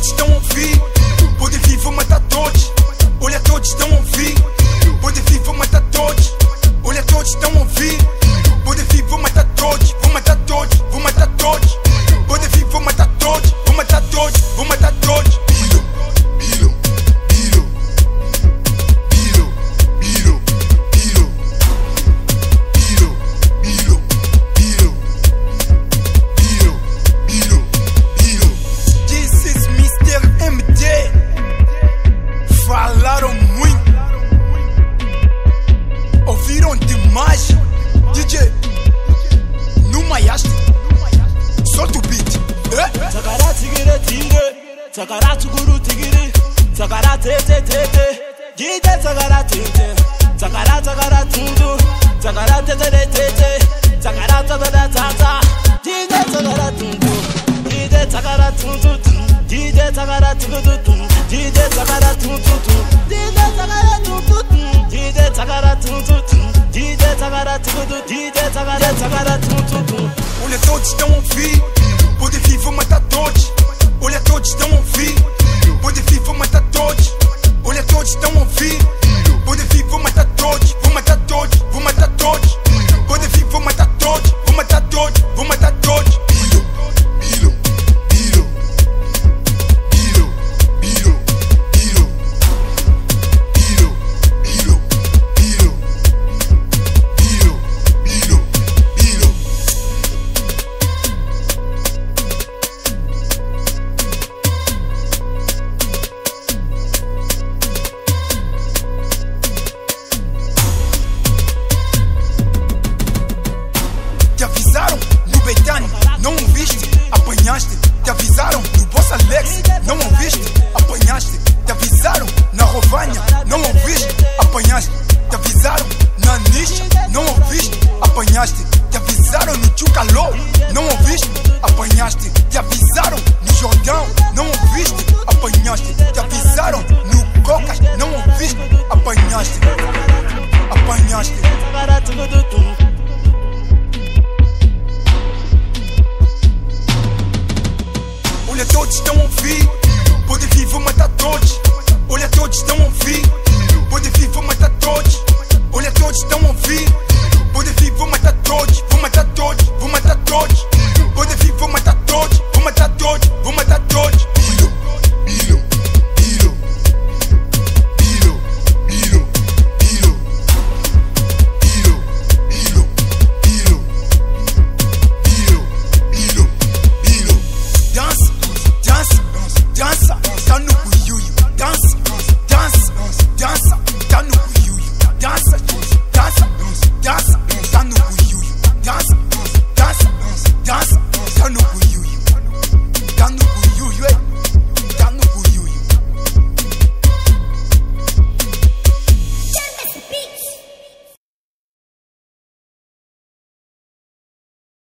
todos estão a ouvir. Pode vir, vou matar todos. Olha, todos estão a ouvir. Pode vir, vou matar todos. Olha, todos estão a ouvir. Pode vir, vou matar todos. Vou matar todos. Vou matar todos. Pode vir, vou matar todos. Vou matar todos. Vou matar todos. tsakara tsukuru tikiri tsakara tetetete gite tsakara tete tsakara tsakara tundu tsakara tetetetete tsakara tsatatatsatsa gite tsakara tundu gite tsakara tundutu gite tsakara tukututu gite tsakara tundutu gite tsakara tundutu gite tsakara tundutu gite tsakara tukututu gite tsakara tsakara tundutu on est tôt, je t'en fie, pour des filles, faut m'attendre estão a não ouviste, apanhaste. Te avisaram no Bossa Alex, não ouviste, apanhaste. Te avisaram na Rovânia, não ouviste, apanhaste. Te avisaram na Niche, não ouviste, apanhaste. Te avisaram no Chucalô, não ouviste, apanhaste. Te avisaram no Jordão, não ouviste, apanhaste. Te avisaram no Cocas, não ouviste, apanhaste. Apanhaste. Todos estão a ouvir. Pode vir, vou matar todos. Olha, todos estão a ouvir. Pode vir, vou matar todos.